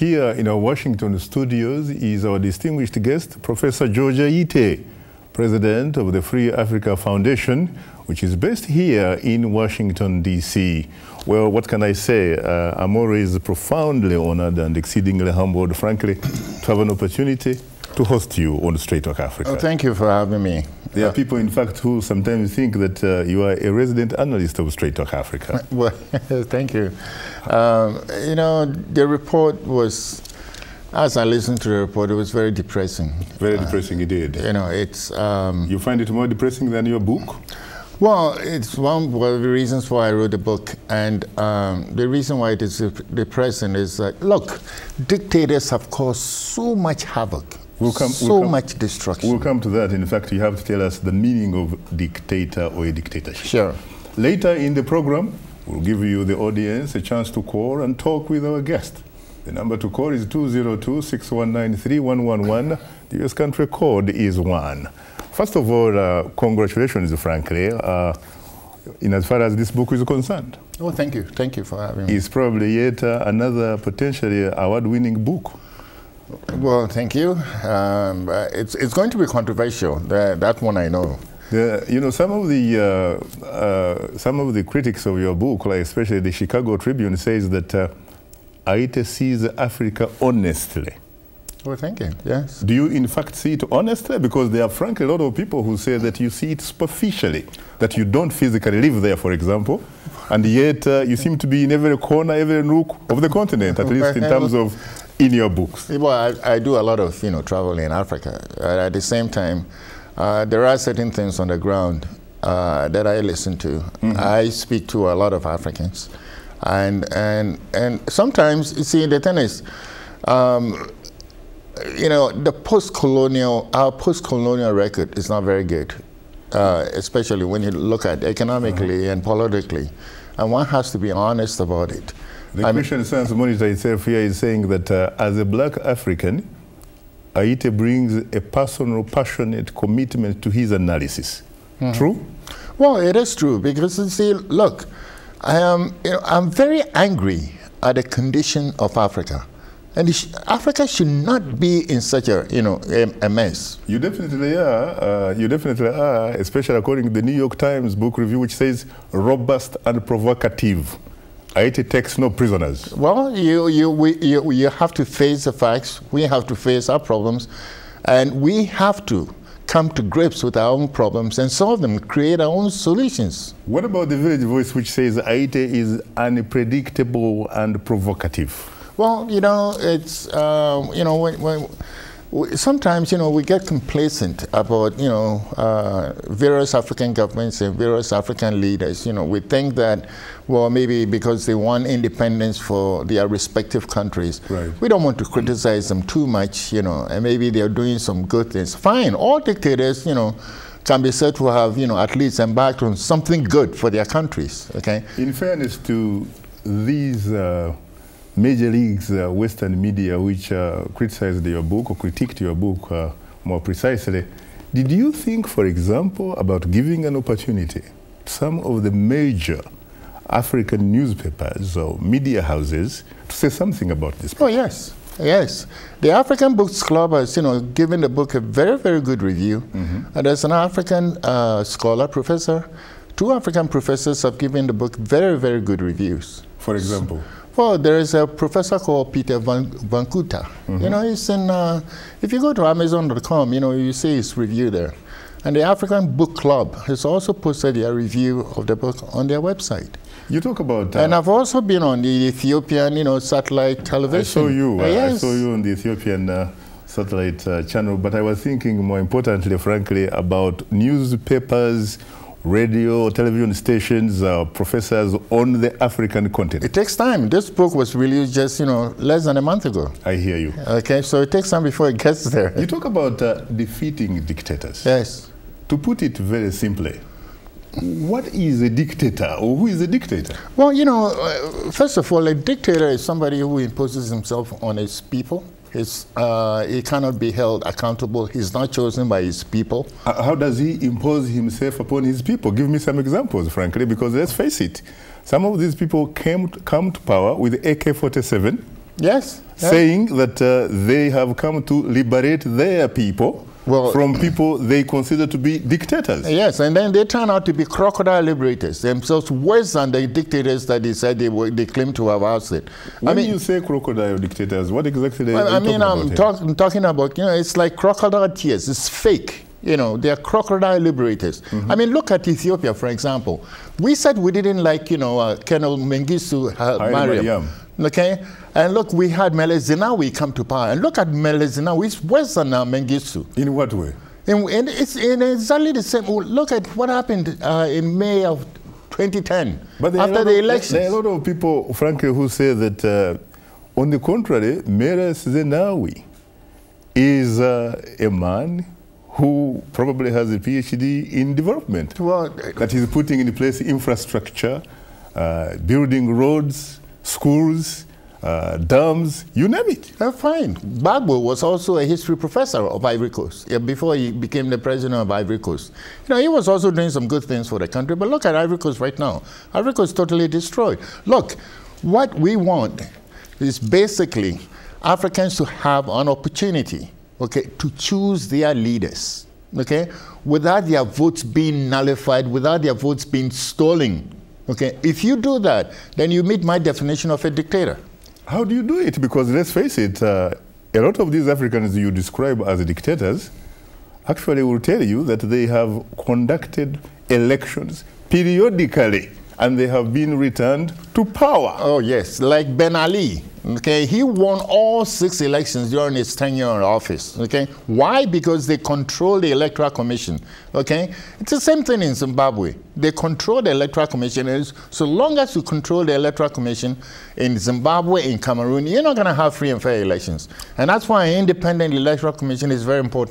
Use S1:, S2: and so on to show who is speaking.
S1: here in our Washington studios is our distinguished guest, Professor George Ayittey, President of the Free Africa Foundation, which is based here in Washington, D.C. Well, what can I say? Uh, I'm always profoundly honored and exceedingly humbled, frankly, to have an opportunity to host you on Straight Talk Africa.
S2: Oh, thank you for having me.
S1: There are people, in fact, who sometimes think that uh, you are a resident analyst of Straight Talk Africa.
S2: Well, thank you. Um, you know, the report was, as I listened to the report, it was very depressing.
S1: Very depressing indeed.
S2: You know, it's... Um,
S1: you find it more depressing than your book?
S2: Well, it's one of the reasons why I wrote the book. And um, the reason why it is depressing is that, look, dictators have caused so much havoc We'll come, so we'll come, much destruction.
S1: We'll come to that. In fact, you have to tell us the meaning of dictator or a dictatorship.
S2: Sure.
S1: Later in the program, we'll give you, the audience, a chance to call and talk with our guest. The number to call is 202-619-3111. The US country code is 1. First of all, uh, congratulations, frankly, uh, in as far as this book is concerned.
S2: Oh, thank you. Thank you for having me.
S1: It's probably yet uh, another potentially award-winning book.
S2: Well, thank you. Um, it's, it's going to be controversial. That, that one I know.
S1: The, you know, some of the uh, uh, some of the critics of your book, like especially the Chicago Tribune, says that uh, Ayittey sees Africa honestly.
S2: Well, thank you. Yes.
S1: Do you, in fact, see it honestly? Because there are, frankly, a lot of people who say that you see it superficially, that you don't physically live there, for example, and yet uh, you seem to be in every corner, every nook of the continent, at least in terms of in your books?
S2: Well, I, I, do a lot of you know travel in Africa. At the same time, uh, there are certain things on the ground uh, that I listen to. Mm -hmm. I speak to a lot of Africans, and and and sometimes you see the thing is. Um, you know, the post-colonial, our post-colonial record is not very good, uh, especially when you look at economically -huh. and politically, and one has to be honest about it.
S1: The I Christian Science Monitor itself here is saying that uh, as a black African, Ayittey brings a personal, passionate commitment to his analysis. Mm. True?
S2: Well, it is true because you see, look, I am, you know, I'm very angry at the condition of Africa. And Africa should not be in such a, you know, a, a mess.
S1: You definitely are. Uh, you definitely are, especially according to the New York Times book review, which says robust and provocative. Ayittey takes no prisoners.
S2: Well, you, you, we, you, you have to face the facts. We have to face our problems. And we have to come to grips with our own problems and solve them, create our own solutions.
S1: What about the village voice which says Ayittey is unpredictable and provocative?
S2: Well, you know, it's, uh, you know, when, when sometimes, you know, we get complacent about, you know, uh, various African governments and various African leaders. You know, we think that, well, maybe because they want independence for their respective countries, right. we don't want to criticize them too much, you know, and maybe they're doing some good things. Fine, all dictators, you know, can be said to have, you know, at least embarked on something good for their countries, okay?
S1: In fairness to these uh, major leagues uh, Western media which uh, criticized your book or critiqued your book uh, more precisely, did you think, for example, about giving an opportunity to some of the major African newspapers or media houses to say something about this?
S2: Book? Oh, yes. Yes. The African Books Club has, you know, given the book a very, very good review. Mm -hmm. And as an African uh, scholar, professor, two African professors have given the book very, very good reviews.
S1: For example? So,
S2: well, there is a professor called Peter Van, Van Kuta. Mm -hmm. You mm-hmm. know, he's in, uh, if you go to Amazon.com, you know, you see his review there. And the African Book Club has also posted their review of the book on their website.
S1: You talk about... that.
S2: and I've also been on the Ethiopian, you know, satellite television.
S1: I saw you. Uh, yes. I saw you on the Ethiopian uh, satellite uh, channel. But I was thinking more importantly, frankly, about newspapers radio, television stations, uh, professors on the African continent?
S2: It takes time. This book was released just, you know, less than a month ago.
S1: I hear you.
S2: Okay, so it takes time before it gets there.
S1: You talk about uh, defeating dictators.
S2: Yes.
S1: To put it very simply, what is a dictator or who is a dictator?
S2: Well, you know, uh, first of all, a dictator is somebody who imposes himself on his people uh, he cannot be held accountable. He's not chosen by his people.
S1: Uh, how does he impose himself upon his people? Give me some examples, frankly, because let's face it, some of these people came to, come to power with AK-47.
S2: Yes.
S1: saying that uh, they have come to liberate their people well, from people they consider to be dictators.
S2: Yes, and then they turn out to be crocodile liberators, themselves worse than the dictators that they said they, were, they claim to have ousted.
S1: When I mean, you say crocodile dictators, what exactly well, I mean,
S2: I'm, talk, I'm talking about, you know, it's like crocodile tears. It's fake. You know, they are crocodile liberators. Mm -hmm. I mean, look at Ethiopia, for example. We said we didn't like, you know, uh, Colonel Mengistu uh, Mariam. Okay? And look, we had Meles Zenawi come to power. And look at Meles Zenawi, it's worse than uh, Mengistu.
S1: In what way?
S2: In, in, it's in exactly the same. Look at what happened uh, in May of 2010, but after the elections.
S1: There are a lot of people, frankly, who say that, uh, on the contrary, Meles Zenawi is uh, a man who probably has a PhD in development. Well, that is putting in place infrastructure, uh, building roads, schools, uh, dams, you name it.
S2: Fine. Gbagbo was also a history professor of Ivory Coast yeah, before he became the president of Ivory Coast. You know, he was also doing some good things for the country, but look at Ivory Coast right now. Ivory Coast is totally destroyed. Look, what we want is basically Africans to have an opportunity, okay, to choose their leaders, okay, without their votes being nullified, without their votes being stolen. Okay, if you do that, then you meet my definition of a dictator.
S1: How do you do it? Because let's face it, uh, a lot of these Africans you describe as dictators actually will tell you that they have conducted elections periodically and they have been returned to power.
S2: Oh, yes, like Ben Ali. Okay, he won all six elections during his tenure in office. Okay, why? Because they control the electoral commission. Okay, it's the same thing in Zimbabwe. They control the electoral commission. And so long as you control the electoral commission in Zimbabwe, in Cameroon, you're not going to have free and fair elections. And that's why an independent electoral commission is very important.